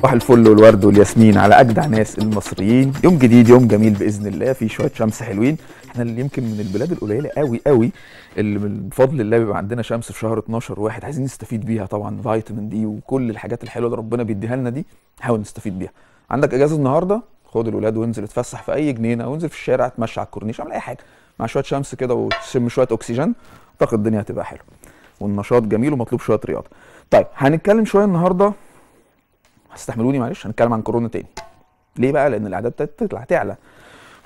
صباح الفل والورد والياسمين على أجدع ناس المصريين. يوم جديد يوم جميل بإذن الله. في شوية شمس حلوين. إحنا اللي يمكن من البلاد القليلة قوي قوي اللي بفضل الله بيبقى عندنا شمس في شهر 12 واحد. عايزين نستفيد بيها طبعا فيتامين دي وكل الحاجات الحلوة اللي ربنا بيديها لنا دي نحاول نستفيد بيها. عندك إجازة النهارده؟ خد الولاد وانزل اتفسح في أي جنينة أو انزل في الشارع اتمشى على الكورنيش اعمل أي حاجة. مع شوية شمس كده وتشم شوية أكسجين أعتقد الدنيا هتبقى حلوة. والنشاط جميل ومطلوب شوية رياضة. طيب هنتكلم شوية النهارده هستحملوني معلش هنتكلم عن كورونا تاني. ليه بقى؟ لأن الأعداد تطلع تعلى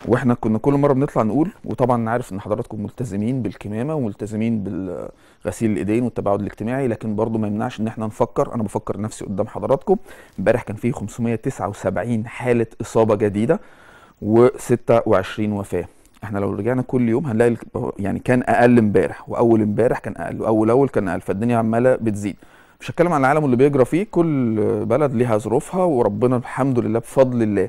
وإحنا كنا كل مرة بنطلع نقول وطبعا عارف إن حضراتكم ملتزمين بالكمامة وملتزمين بالغسيل الإيدين والتباعد الاجتماعي لكن برضه ما يمنعش إن إحنا نفكر. أنا بفكر نفسي قدام حضراتكم. امبارح كان فيه 579 حالة إصابة جديدة و26 وفاة. إحنا لو رجعنا كل يوم هنلاقي يعني كان أقل امبارح وأول امبارح كان أقل وأول أول كان أقل فالدنيا عمالة بتزيد. مش هتكلم عن العالم واللي بيجرى فيه كل بلد ليها ظروفها وربنا الحمد لله بفضل الله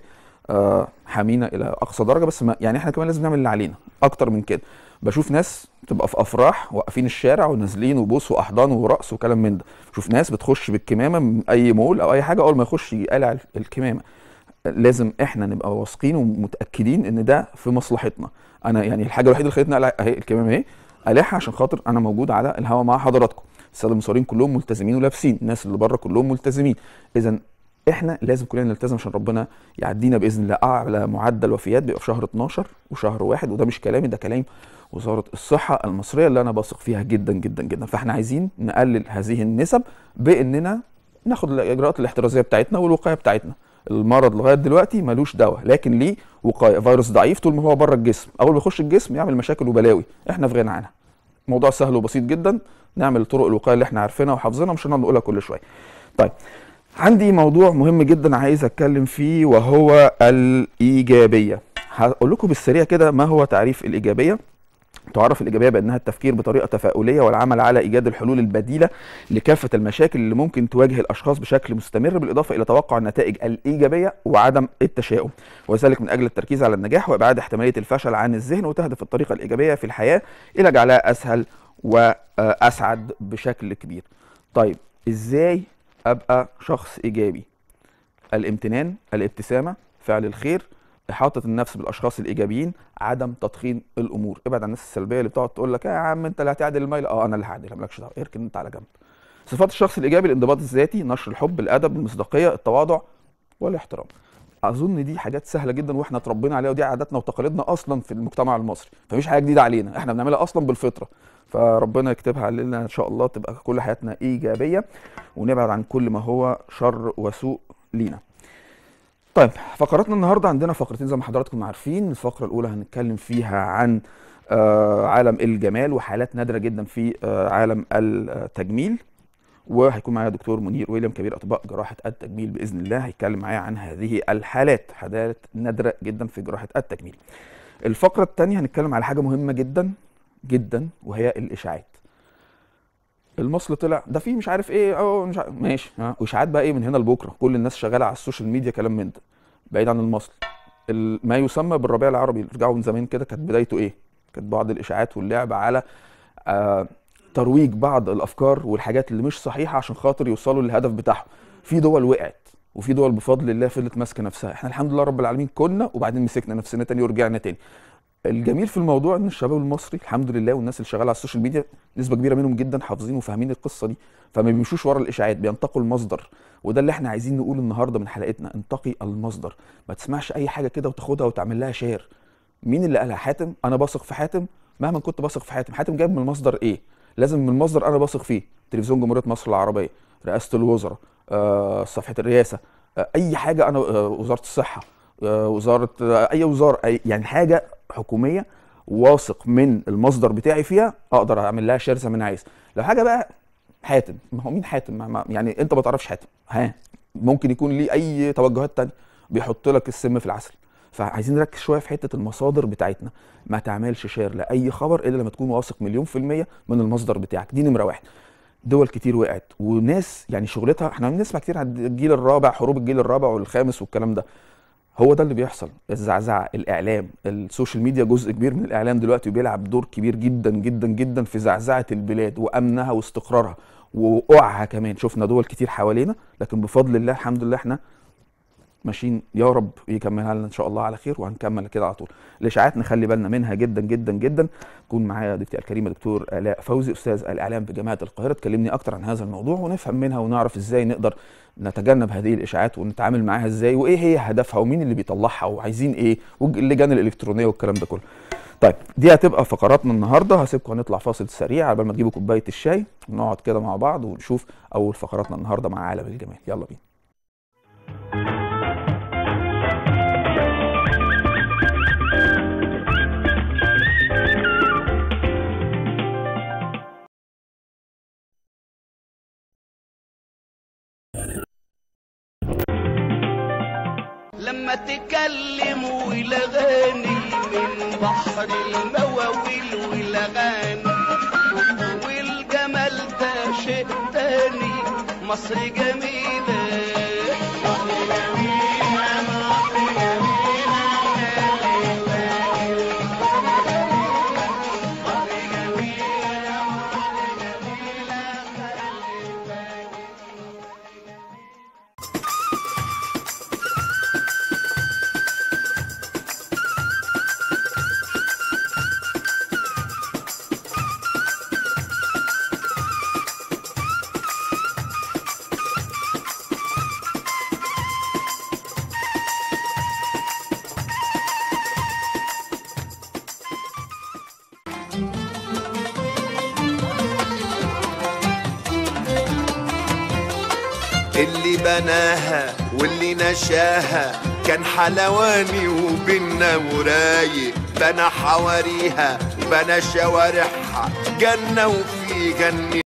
آه، حامينا إلى أقصى درجة. بس ما يعني إحنا كمان لازم نعمل اللي علينا أكتر من كده. بشوف ناس تبقى في أفراح واقفين الشارع ونازلين وبوس وأحضان ورقص وكلام من ده. شوف ناس بتخش بالكمامة من أي مول أو أي حاجة أول ما يخش يقلع الكمامة. لازم إحنا نبقى واثقين ومتأكدين إن ده في مصلحتنا. أنا يعني الحاجة الوحيدة اللي خلتني أقلع أهي الكمامة أهي قلعها عشان خاطر أنا موجود على الهوا مع حضراتكم. الساده المصورين كلهم ملتزمين ولابسين الناس اللي بره كلهم ملتزمين. اذا إحنا لازم كلنا نلتزم عشان ربنا يعدينا بإذن الله أعلى معدل وفيات بيبقى في شهر 12 وشهر واحد وده مش كلامي ده كلام وزارة الصحة المصرية اللي أنا بثق فيها جدا جدا جدا. فإحنا عايزين نقلل هذه النسب بإننا ناخد الإجراءات الاحترازية بتاعتنا والوقاية بتاعتنا. المرض لغاية دلوقتي ملوش دواء لكن ليه؟ وقاية فيروس ضعيف طول ما هو بره الجسم. أول ما يخش الجسم يعمل مشاكل وبلاوي. إحنا في غنى عنها. موضوع سهل وبسيط جدا. نعمل طرق الوقاية اللي إحنا عارفينها وحافظينها مش هنقعد نقولها كل شوية. طيب عندي موضوع مهم جدا عايز أتكلم فيه وهو الإيجابية. هقول لكم بالسريع كده ما هو تعريف الإيجابية. تعرف الإيجابية بأنها التفكير بطريقة تفاؤلية والعمل على إيجاد الحلول البديلة لكافة المشاكل اللي ممكن تواجه الأشخاص بشكل مستمر بالإضافة إلى توقع النتائج الإيجابية وعدم التشاؤم. وذلك من أجل التركيز على النجاح وإبعاد احتمالية الفشل عن الذهن وتهدف الطريقة الإيجابية في الحياة إلى جعلها أسهل وأسعد بشكل كبير. طيب إزاي أبقى شخص إيجابي؟ الامتنان الابتسامة فعل الخير إحاطة النفس بالأشخاص الإيجابيين عدم تضخيم الأمور. ابعد عن الناس السلبية اللي بتقعد تقول لك يا عم أنت اللي هتعدل الميل أه أنا اللي هعدلها مالكش دعوة اركن أنت على جنب. صفات الشخص الإيجابي الانضباط الذاتي نشر الحب الأدب المصداقية التواضع والاحترام. أظن دي حاجات سهلة جدا وإحنا اتربينا عليها ودي عاداتنا وتقاليدنا أصلا في المجتمع المصري. فمش حاجة جديدة علينا إحنا بنعملها أصلا بالفطرة. فربنا يكتبها علينا إن شاء الله تبقى كل حياتنا إيجابية ونبعد عن كل ما هو شر وسوء لينا. طيب فقراتنا النهارده عندنا فقرتين زي ما حضراتكم عارفين الفقرة الأولى هنتكلم فيها عن آه، عالم الجمال وحالات نادرة جدا في آه، عالم التجميل. وهيكون معايا دكتور منير ويليام كبير أطباء جراحة التجميل بإذن الله هيتكلم معايا عن هذه الحالات حالات نادرة جدا في جراحة التجميل. الفقرة الثانية هنتكلم على حاجة مهمة جدا جدا وهي الإشاعات. المصل طلع. ده فيه مش عارف إيه آه مش عارف. ماشي. ها وإشاعات بقى إيه من هنا لبكرة؟ كل الناس شغالة على ال social media كلام من ده بعيد عن المصل. ال- ما يسمى بالربيع العربي. رجعوا من زمان كده كانت بدايته إيه؟ كانت بعض الإشاعات واللعب على آه ترويج بعض الأفكار والحاجات اللي مش صحيحة عشان خاطر يوصلوا للهدف بتاعهم. في دول وقعت وفي دول بفضل الله فضلت ماسكة نفسها. إحنا الحمد لله رب العالمين كنا وبعدين مسكنا نفسنا تاني ورجعنا تاني. الجميل في الموضوع إن الشباب المصري الحمد لله والناس اللي شغالة على ال social media نسبة كبيرة منهم جدا حافظين وفاهمين القصة دي فما بيمشوش ورا الإشاعات بينتقوا المصدر. وده اللي إحنا عايزين نقوله النهارده من حلقتنا انتقي المصدر. ما تسمعش أي حاجة كده وتاخدها وتعمل لها share مين اللي قالها؟ حاتم؟ أنا بثق في حاتم؟ مهما كنت بثق في حاتم. حاتم جايب من المصدر إيه؟ لازم من المصدر أنا بثق فيه. تلفزيون جمهورية مصر العربية رئاسة الوزراء آه، صفحة الرئاسة آه، أي حاجة أنا آه، وزارة الصحة آه، وزارة آه، أي وزارة أي يعني حاجة حكومية واثق من المصدر بتاعي فيها أقدر أعمل لها share زي ما أنا عايز. لو حاجة بقى حاتم ما هو مين حاتم؟ ما- يعني أنت ما تعرفش حاتم. ها؟ ممكن يكون ليه أي توجهات تانية. بيحط لك السم في العسل. فعايزين نركز شوية في حتة المصادر بتاعتنا. ما تعملش share لأي خبر إلا لما تكون واثق مليون في المية من المصدر بتاعك. دي نمرة واحد. دول كتير وقعت. وناس يعني شغلتها إحنا بنسمع كتير عن الجيل الرابع حروب الجيل الرابع والخامس والكلام ده. هو ده اللي بيحصل الزعزعة الإعلام ال social media جزء كبير من الإعلام دلوقتي وبيلعب دور كبير جدا جدا جدا في زعزعة البلاد وأمنها واستقرارها ووقعها كمان. شفنا دول كتير حوالينا لكن بفضل الله الحمد لله إحنا ماشيين يا رب يكملها لنا إن شاء الله على خير وهنكمل كده على طول. الإشاعات نخلي بالنا منها جدا جدا جدا. يكون معايا ضيفتي الكريمه دكتور آلاء فوزي أستاذ الإعلام بجامعه القاهرة. تكلمني أكتر عن هذا الموضوع ونفهم منها ونعرف إزاي نقدر نتجنب هذه الإشاعات ونتعامل معاها إزاي وإيه هي هدفها ومين اللي بيطلعها وعايزين إيه واللجان الإلكترونية والكلام ده كله. طيب دي هتبقى فقراتنا النهارده. هسيبكم هنطلع فاصل سريع قبل ما تجيبوا كوباية الشاي. ونقعد كده مع بعض ونشوف أول فقراتنا النهارده مع عالم الجمال. يلا بينا. لما تكلم والاغاني من بحر المواويل والاغاني والجمال ده شيء تاني مصر جميلة اللي بناها واللي نشاها كان حلواني وبينا ورايق. بنى حواريها بنى شوارعها جنة وفي جنة.